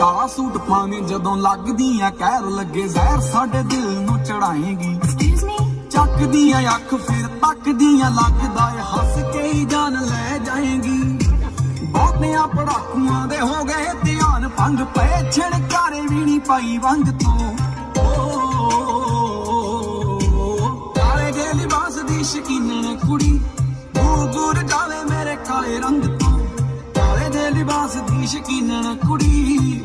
ਕਾਲਾ ਸੂਟ ਪਾਵੇਂ ਜਦੋਂ ਲੱਗਦੀਆਂ ਕਹਿਰ ਲੱਗੇ ਜ਼ਹਿਰ ਸਾਡੇ ਦਿਲ ਨੂੰ ਚੜਾਏਗੀ? ਚੱਕਦੀਆਂ ਅੱਖ ਫਿਰ ਤੱਕਦੀਆਂ ਲੱਗਦਾ ਏ ਹੱਸ ਕੇ ਹੀ ਜਾਨ ਲੈ ਜਾਏਗੀ। ਬਹੁਤਿਆਂ ਪੜਾਕੂਆਂ ਦੇ ਹੋ ਗਏ ਧਿਆਨ ਭੰਗ ਪਏ ਛਿੜਕਾਰੇ ਵੀ ਨਹੀਂ ਪਾਈ ਵੰਗ ਤੋਂ। ਕਾਲੇ ਦੇ ਲਿਬਾਸ ਦੀ ਸ਼ਕੀਨਣ ਕੁੜੀ ਦੂਰ ਦੂਰ ਜਾਵੇ ਮੇਰੇ ਕਾਲੇ ਰੰਗ ਤੋਂ ਕਾਲੇ ਦੀ ਸ਼ਕੀਨਣ ਕੁੜੀ।